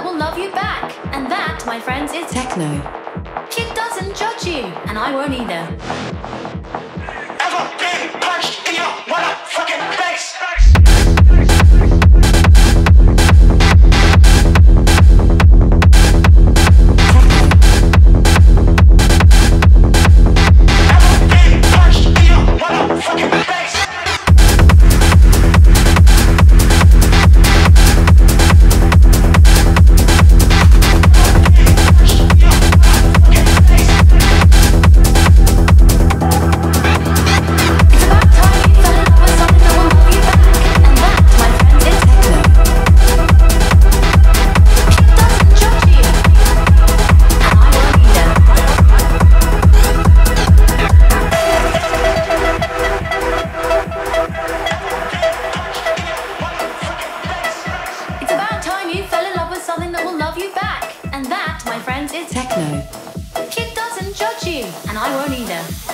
love you back. And that, my friends, is techno. It doesn't judge you, and I won't either. It's techno. Kid doesn't judge you, and I won't either.